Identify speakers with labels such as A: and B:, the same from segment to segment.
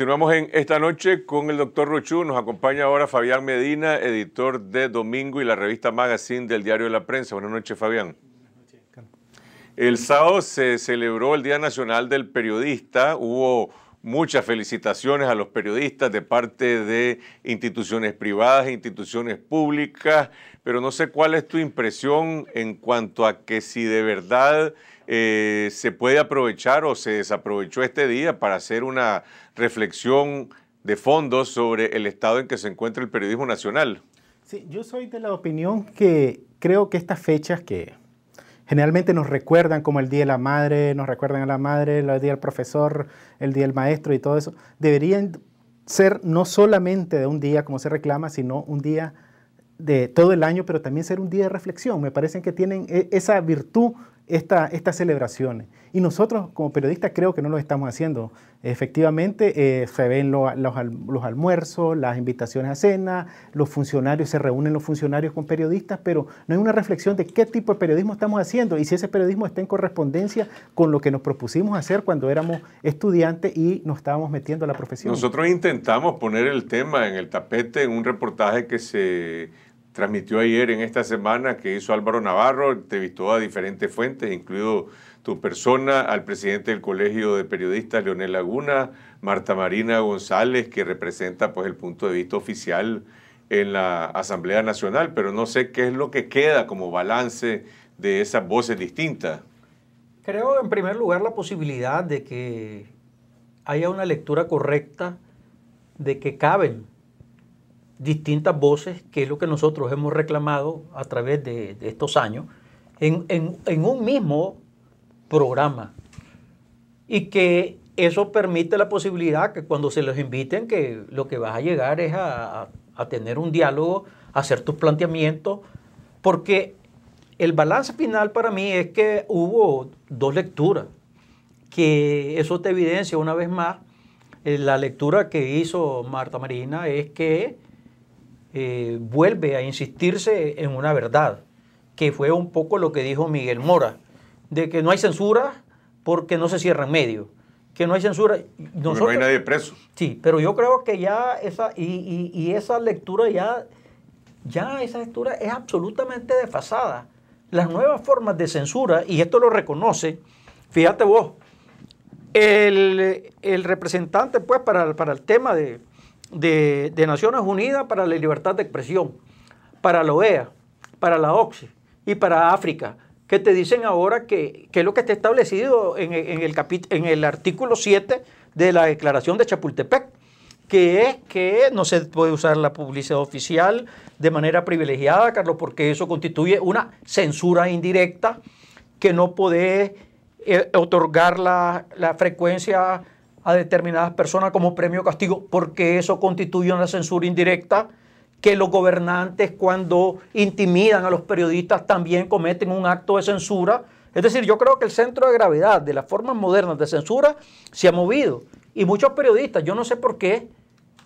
A: Continuamos en esta noche con el doctor Rochú. Nos acompaña ahora Fabián Medina, editor de Domingo y la revista Magazine del Diario de la Prensa. Buenas noches, Fabián. El sábado se celebró el Día Nacional del Periodista. Hubo muchas felicitaciones a los periodistas de parte de instituciones privadas e instituciones públicas, pero no sé cuál es tu impresión en cuanto a que si de verdad eh, se puede aprovechar o se desaprovechó este día para hacer una reflexión de fondo sobre el estado en que se encuentra el periodismo nacional.
B: Sí, yo soy de la opinión que creo que estas fechas que generalmente nos recuerdan como el Día de la Madre, nos recuerdan a la madre, el Día del Profesor, el Día del Maestro y todo eso, deberían ser no solamente de un día como se reclama, sino un día de todo el año, pero también ser un día de reflexión. Me parece que tienen e, esa virtud estas celebraciones. Y nosotros como periodistas creo que no lo estamos haciendo. Efectivamente, eh, se ven los, los, almuerzos, las invitaciones a cena, los funcionarios, se reúnen los funcionarios con periodistas, pero no hay una reflexión de qué tipo de periodismo estamos haciendo y si ese periodismo está en correspondencia con lo que nos propusimos hacer cuando éramos estudiantes y nos estábamos metiendo a la profesión.
A: Nosotros intentamos poner el tema en el tapete en un reportaje que se transmitió ayer en esta semana que hizo Álvaro Navarro, entrevistó a diferentes fuentes, incluido tu persona, al presidente del Colegio de Periodistas, Leonel Laguna, Marta Marina González, que representa pues el punto de vista oficial en la Asamblea Nacional, pero no sé qué es lo que queda como balance de esas voces distintas.
C: Creo en primer lugar la posibilidad de que haya una lectura correcta de que caben distintas voces, que es lo que nosotros hemos reclamado a través de, estos años, en, un mismo programa. Y que eso permite la posibilidad que cuando se los inviten, que lo que vas a llegar es a, a tener un diálogo, a hacer tus planteamientos, porque el balance final para mí es que hubo dos lecturas, que eso te evidencia una vez más. Eh, la lectura que hizo Marta Marina es que eh, vuelve a insistirse en una verdad, que fue un poco lo que dijo Miguel Mora, de que no hay censura porque no se cierra en medio, que no hay censura.
A: no hay nadie preso.
C: Sí, pero yo creo que ya esa, y, esa lectura ya, ya esa lectura es absolutamente desfasada. Las nuevas formas de censura, y esto lo reconoce, fíjate vos, el, representante pues para, para el tema de, de, Naciones Unidas para la Libertad de Expresión, para la OEA, para la OXE y para África, que te dicen ahora que, es lo que está establecido en, el en el artículo 7 de la Declaración de Chapultepec, que es que no se puede usar la publicidad oficial de manera privilegiada, Carlos, porque eso constituye una censura indirecta, que no puede eh, otorgar la, la frecuencia a determinadas personas como premio castigo, porque eso constituye una censura indirecta, que los gobernantes cuando intimidan a los periodistas también cometen un acto de censura. Es decir, yo creo que el centro de gravedad de las formas modernas de censura se ha movido. Y muchos periodistas, yo no sé por qué,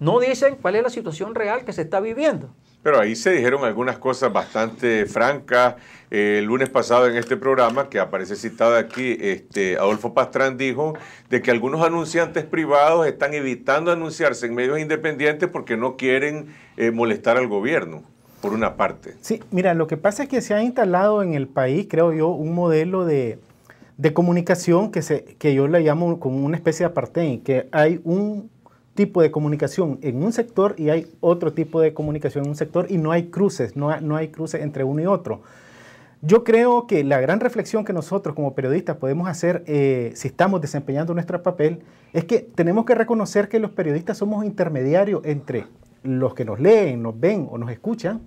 C: no dicen cuál es la situación real que se está viviendo.
A: Pero ahí se dijeron algunas cosas bastante francas. el lunes pasado en este programa, que aparece citado aquí, este, Adolfo Pastrán dijo de que algunos anunciantes privados están evitando anunciarse en medios independientes porque no quieren eh, molestar al gobierno, por una parte.
B: Sí, mira, lo que pasa es que se ha instalado en el país, creo yo, un modelo de, de comunicación que, se, que yo le llamo como una especie de apartheid, que hay un tipo de comunicación en un sector y hay otro tipo de comunicación en un sector y no hay cruces, no no hay cruces entre uno y otro. Yo creo que la gran reflexión que nosotros como periodistas podemos hacer eh, si estamos desempeñando nuestro papel es que tenemos que reconocer que los periodistas somos intermediarios entre los que nos leen, nos ven o nos escuchan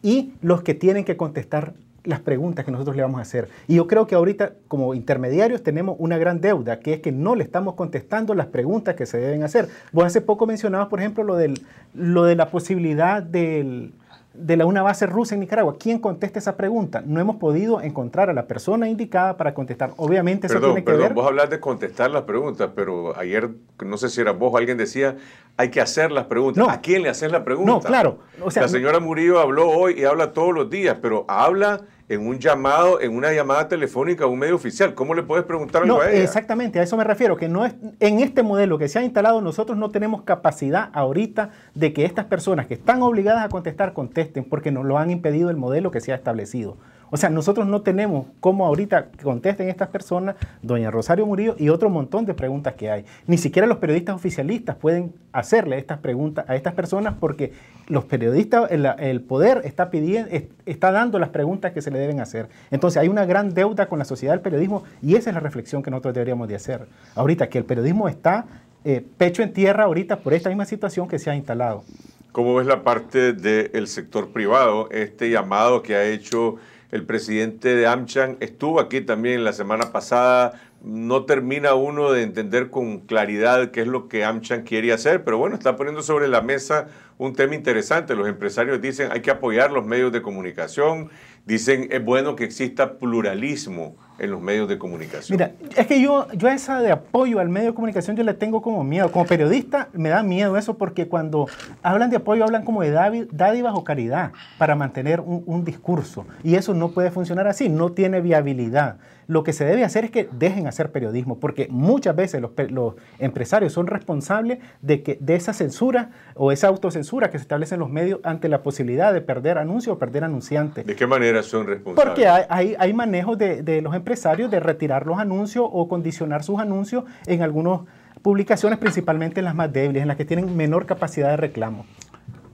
B: y los que tienen que contestar las preguntas que nosotros le vamos a hacer. Y yo creo que ahorita como intermediarios tenemos una gran deuda, que es que no le estamos contestando las preguntas que se deben hacer. Vos hace poco mencionabas, por ejemplo, lo, del, lo de la posibilidad del, de la, una base rusa en Nicaragua. ¿Quién contesta esa pregunta? No hemos podido encontrar a la persona indicada para contestar. Obviamente eso tiene que
A: perdón,
B: ver...
A: vos hablas de contestar las preguntas, pero ayer, no sé si era vos o alguien decía, hay que hacer las preguntas. ¿A quién le haces la pregunta?
B: No, claro.
A: la señora Murillo habló hoy y habla todos los días, pero habla en un llamado, en una llamada telefónica a un medio oficial. ¿Cómo le puedes preguntar algo
B: no,
A: a ella?
B: Exactamente, a eso me refiero, que no es, en este modelo que se ha instalado nosotros no tenemos capacidad ahorita de que estas personas que están obligadas a contestar contesten porque nos lo han impedido el modelo que se ha establecido. O sea, nosotros no tenemos cómo ahorita contesten estas personas, doña Rosario Murillo y otro montón de preguntas que hay. Ni siquiera los periodistas oficialistas pueden hacerle estas preguntas a estas personas porque los periodistas, el, poder está pidiendo, está dando las preguntas que se le deben hacer. Entonces hay una gran deuda con la sociedad del periodismo y esa es la reflexión que nosotros deberíamos de hacer. Ahorita que el periodismo está eh, pecho en tierra ahorita por esta misma situación que se ha instalado.
A: ¿Cómo ves la parte del sector privado, este llamado que ha hecho el presidente de AmCham estuvo aquí también la semana pasada. No termina uno de entender con claridad qué es lo que AmCham quiere hacer, pero bueno, está poniendo sobre la mesa un tema interesante. Los empresarios dicen hay que apoyar los medios de comunicación, dicen es bueno que exista pluralismo en los medios de comunicación.
B: Mira, es que yo, yo esa de apoyo al medio de comunicación yo le tengo como miedo. Como periodista me da miedo eso porque cuando hablan de apoyo hablan como de dádivas o caridad para mantener un, un discurso. Y eso no puede funcionar así, no tiene viabilidad. Lo que se debe hacer es que dejen hacer periodismo, porque muchas veces los, los, empresarios son responsables de, que, de esa censura o esa autocensura que se establece en los medios ante la posibilidad de perder anuncios o perder anunciantes.
A: ¿De qué manera son responsables?
B: Porque hay, hay, hay manejos de, de los empresarios de retirar los anuncios o condicionar sus anuncios en algunas publicaciones, principalmente en las más débiles, en las que tienen menor capacidad de reclamo.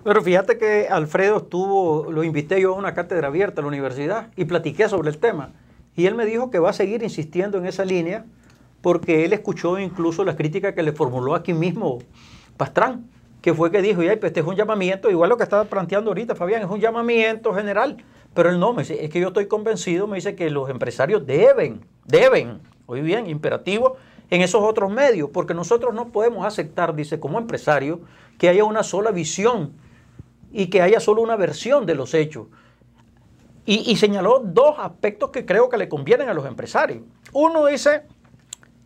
C: Pero fíjate que Alfredo estuvo, lo invité yo a una cátedra abierta a la universidad y platiqué sobre el tema. Y él me dijo que va a seguir insistiendo en esa línea porque él escuchó incluso las críticas que le formuló aquí mismo Pastrán, que fue que dijo, ya, pues este es un llamamiento, igual lo que estaba planteando ahorita Fabián, es un llamamiento general. Pero él no, me dice, es que yo estoy convencido, me dice que los empresarios deben, deben, hoy bien, imperativo, en esos otros medios, porque nosotros no podemos aceptar, dice, como empresario, que haya una sola visión y que haya solo una versión de los hechos. Y, señaló dos aspectos que creo que le convienen a los empresarios. Uno dice,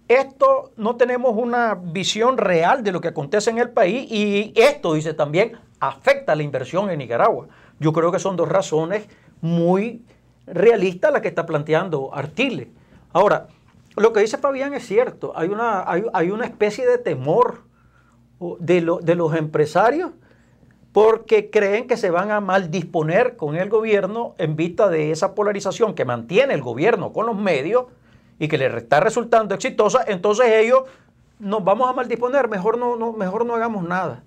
C: esto no tenemos una visión real de lo que acontece en el país y esto, dice también, afecta la inversión en Nicaragua. Yo creo que son dos razones muy realistas las que está planteando Artiles. Ahora, lo que dice Fabián es cierto, hay una, hay, una especie de temor de, de los empresarios porque creen que se van a mal disponer con el gobierno en vista de esa polarización que mantiene el gobierno con los medios y que le está resultando exitosa, entonces ellos nos vamos a mal disponer, mejor no, mejor no hagamos nada.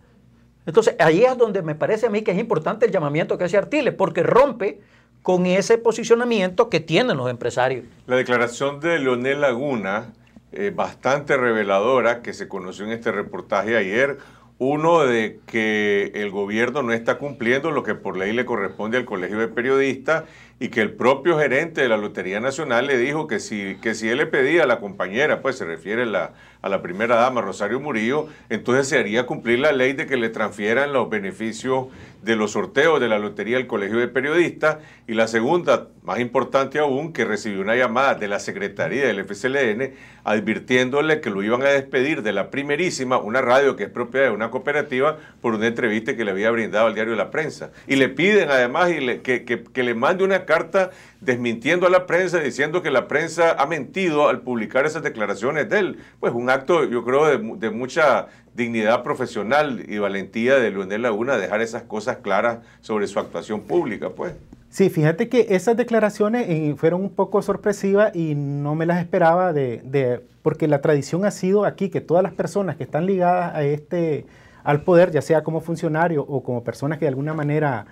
C: Entonces ahí es donde me parece a mí que es importante el llamamiento que hace Artiles, porque rompe con ese posicionamiento que tienen los empresarios.
A: La declaración de Leonel Laguna, eh, bastante reveladora, que se conoció en este reportaje ayer, uno de que el gobierno no está cumpliendo lo que por ley le corresponde al Colegio de Periodistas y que el propio gerente de la Lotería Nacional le dijo que si, que si él le pedía a la compañera, pues se refiere la, a la primera dama, Rosario Murillo, entonces se haría cumplir la ley de que le transfieran los beneficios de los sorteos de la lotería al Colegio de Periodistas. Y la segunda, más importante aún, que recibió una llamada de la Secretaría del FCLN advirtiéndole que lo iban a despedir de la primerísima, una radio que es propiedad de una cooperativa, por una entrevista que le había brindado al diario de la prensa. Y le piden además que, que le mande una carta desmintiendo a la prensa, diciendo que la prensa ha mentido al publicar esas declaraciones de él. Pues un acto, yo creo, de, mucha dignidad profesional y valentía de Leonel Laguna dejar esas cosas claras sobre su actuación pública, pues.
B: Sí, fíjate que esas declaraciones eh, fueron un poco sorpresivas y no me las esperaba de, de, porque la tradición ha sido aquí que todas las personas que están ligadas a este, al poder, ya sea como funcionario o como personas que de alguna manera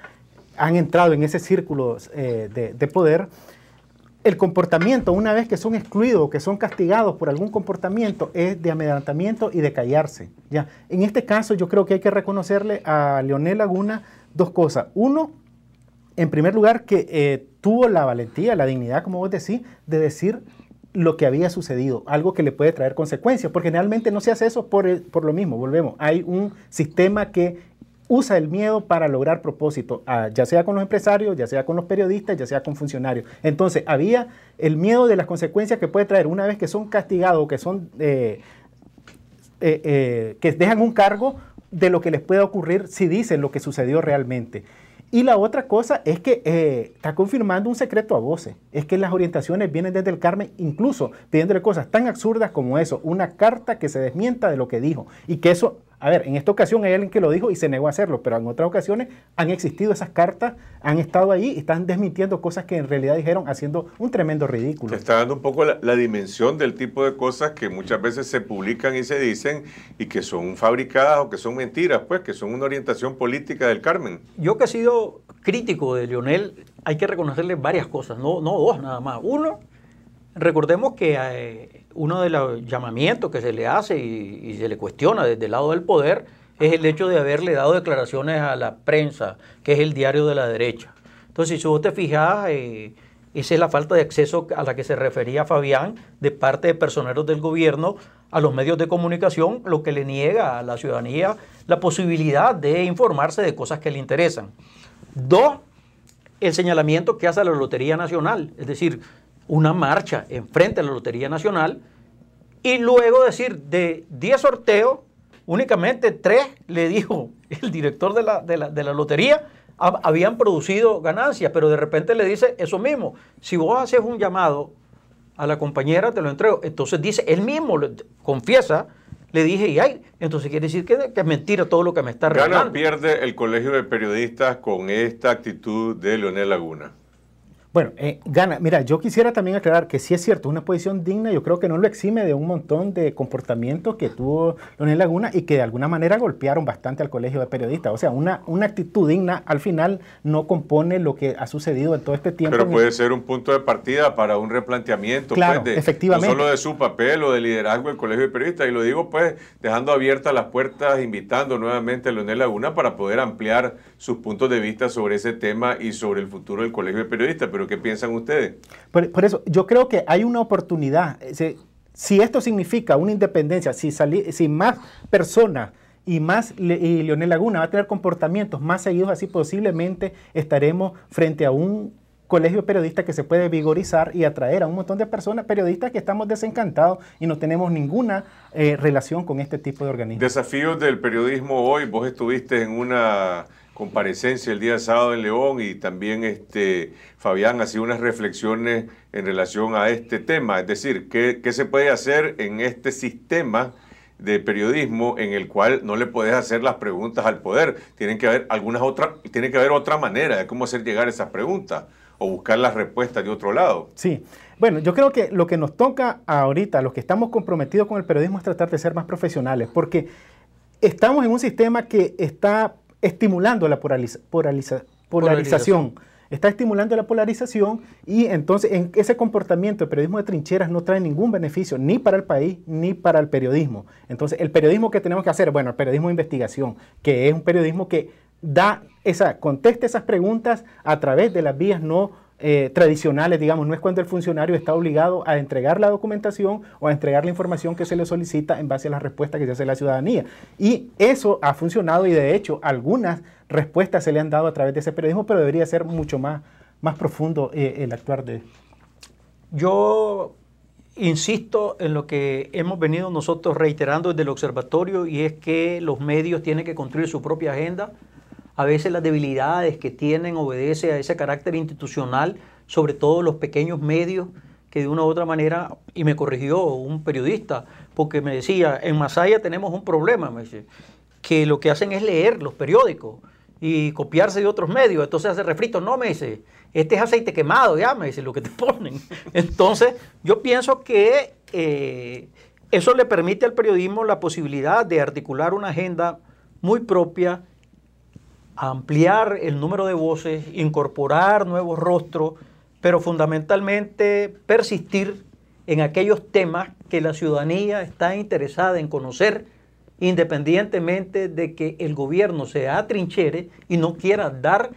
B: han entrado en ese círculo eh, de, poder, el comportamiento, una vez que son excluidos, que son castigados por algún comportamiento, es de amedrentamiento y de callarse. ¿ya? En este caso, yo creo que hay que reconocerle a Leonel Laguna dos cosas. Uno, en primer lugar, que eh, tuvo la valentía, la dignidad, como vos decís, de decir lo que había sucedido, algo que le puede traer consecuencias, porque generalmente no se hace eso por, por lo mismo, volvemos, hay un sistema que usa el miedo para lograr propósito, ah, ya sea con los empresarios, ya sea con los periodistas, ya sea con funcionarios. Entonces, había el miedo de las consecuencias que puede traer una vez que son castigados, que son... Eh, eh, eh, que dejan un cargo de lo que les puede ocurrir si dicen lo que sucedió realmente. Y la otra cosa es que está confirmando un secreto a voces. Es que las orientaciones vienen desde el Carmen, incluso pidiéndole cosas tan absurdas como eso, una carta que se desmienta de lo que dijo. Y que eso a ver, en esta ocasión hay alguien que lo dijo y se negó a hacerlo, pero en otras ocasiones han existido esas cartas, han estado ahí y están desmintiendo cosas que en realidad dijeron haciendo un tremendo ridículo.
A: Se está dando un poco la, dimensión del tipo de cosas que muchas veces se publican y se dicen y que son fabricadas o que son mentiras, pues, que son una orientación política del Carmen.
C: Yo que he sido crítico de Lionel, hay que reconocerle varias cosas, no, no dos nada más. Uno, recordemos que... Eh, uno de los llamamientos que se le hace y, se le cuestiona desde el lado del poder es el hecho de haberle dado declaraciones a la prensa, que es el diario de la derecha. Entonces, si vos te fijas, eh, esa es la falta de acceso a la que se refería Fabián de parte de personeros del gobierno a los medios de comunicación, lo que le niega a la ciudadanía la posibilidad de informarse de cosas que le interesan. Dos, el señalamiento que hace a la Lotería Nacional, es decir, una marcha enfrente a la Lotería Nacional y luego decir de 10 sorteos, únicamente 3 le dijo el director de la, de la, lotería, habían producido ganancias, pero de repente le dice eso mismo. Si vos haces un llamado a la compañera, te lo entrego. Entonces dice, él mismo confiesa, le dije, y ay, entonces quiere decir que, es mentira todo lo que me está revelando.
A: Gana pierde el colegio de periodistas con esta actitud de Leonel Laguna.
B: Bueno, eh, Gana, mira, yo quisiera también aclarar que sí es cierto, una posición digna, yo creo que no lo exime de un montón de comportamientos que tuvo Leonel Laguna y que de alguna manera golpearon bastante al colegio de periodistas. O sea, una, una actitud digna al final no compone lo que ha sucedido en todo este tiempo.
A: Pero puede ser un punto de partida para un replanteamiento,
B: claro,
A: pues,
B: efectivamente.
A: no solo de su papel o de liderazgo del colegio de periodistas. Y lo digo, pues, dejando abiertas las puertas, invitando nuevamente a Leonel Laguna para poder ampliar sus puntos de vista sobre ese tema y sobre el futuro del colegio de periodistas. Pero ¿qué piensan ustedes?
B: Por, eso, yo creo que hay una oportunidad. Si, esto significa una independencia, si, si más personas y más y Leonel Laguna va a tener comportamientos más seguidos así, posiblemente estaremos frente a un colegio periodista que se puede vigorizar y atraer a un montón de personas, periodistas que estamos desencantados y no tenemos ninguna eh, relación con este tipo de organismos.
A: Desafíos del periodismo hoy, vos estuviste en una comparecencia el día sábado en León y también este, Fabián hacía unas reflexiones en relación a este tema, es decir, ¿qué, se puede hacer en este sistema de periodismo en el cual no le puedes hacer las preguntas al poder? Tienen que haber algunas otras, tiene que haber otra manera de cómo hacer llegar esas preguntas o buscar las respuestas de otro lado.
B: Sí. Bueno, yo creo que lo que nos toca ahorita, los que estamos comprometidos con el periodismo, es tratar de ser más profesionales, porque estamos en un sistema que está estimulando la polarización. Está estimulando la polarización y entonces en ese comportamiento, el periodismo de trincheras no trae ningún beneficio ni para el país ni para el periodismo. Entonces, el periodismo que tenemos que hacer, bueno, el periodismo de investigación, que es un periodismo que da esa, contesta esas preguntas a través de las vías no eh, tradicionales, digamos, no es cuando el funcionario está obligado a entregar la documentación o a entregar la información que se le solicita en base a las respuestas que se hace la ciudadanía. Y eso ha funcionado y de hecho algunas respuestas se le han dado a través de ese periodismo, pero debería ser mucho más, más profundo eh, el actuar de...
C: Yo insisto en lo que hemos venido nosotros reiterando desde el observatorio y es que los medios tienen que construir su propia agenda a veces las debilidades que tienen obedece a ese carácter institucional, sobre todo los pequeños medios que de una u otra manera, y me corrigió un periodista, porque me decía, en Masaya tenemos un problema, me dice, que lo que hacen es leer los periódicos y copiarse de otros medios, entonces hace refrito, no me dice, este es aceite quemado, ya me dice lo que te ponen. Entonces, yo pienso que eh, eso le permite al periodismo la posibilidad de articular una agenda muy propia, ampliar el número de voces, incorporar nuevos rostros, pero fundamentalmente persistir en aquellos temas que la ciudadanía está interesada en conocer, independientemente de que el gobierno se atrinchere y no quiera dar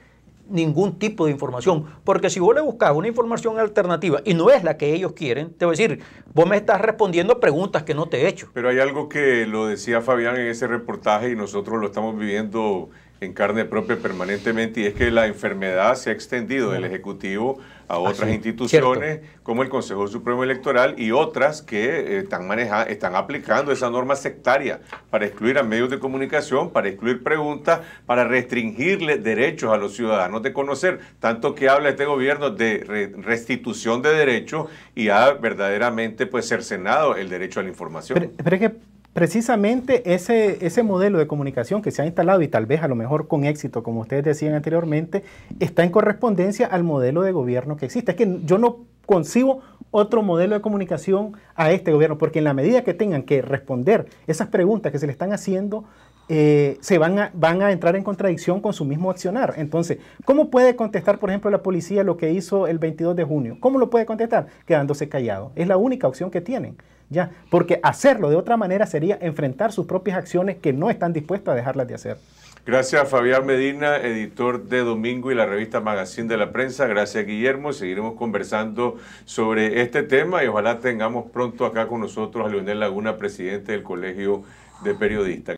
C: ningún tipo de información. Porque si vos le buscas una información alternativa y no es la que ellos quieren, te voy a decir, vos me estás respondiendo preguntas que no te he hecho.
A: Pero hay algo que lo decía Fabián en ese reportaje y nosotros lo estamos viviendo en carne propia permanentemente y es que la enfermedad se ha extendido del Ejecutivo a otras instituciones como el Consejo Supremo Electoral y otras que eh, están, manejando, están aplicando esa norma sectaria para excluir a medios de comunicación, para excluir preguntas, para restringirle derechos a los ciudadanos de conocer. Tanto que habla este gobierno de restitución de derechos y ha verdaderamente pues cercenado el derecho a la información.
B: Pero, es que precisamente ese, ese modelo de comunicación que se ha instalado y tal vez a lo mejor con éxito, como ustedes decían anteriormente, está en correspondencia al modelo de gobierno que existe. Es que yo no concibo otro modelo de comunicación a este gobierno, porque en la medida que tengan que responder esas preguntas que se le están haciendo, eh, se van a, entrar en contradicción con su mismo accionar. Entonces, ¿cómo puede contestar, por ejemplo, la policía lo que hizo el 22 de junio? ¿Cómo lo puede contestar? Quedándose callado. Es la única opción que tienen. ¿ya? Porque hacerlo de otra manera sería enfrentar sus propias acciones que no están dispuestos a dejarlas de hacer.
A: Gracias Fabián Medina, editor de Domingo y la revista Magazine de la Prensa. Gracias Guillermo. Seguiremos conversando sobre este tema y ojalá tengamos pronto acá con nosotros a Leonel Laguna, presidente del Colegio de Periodistas.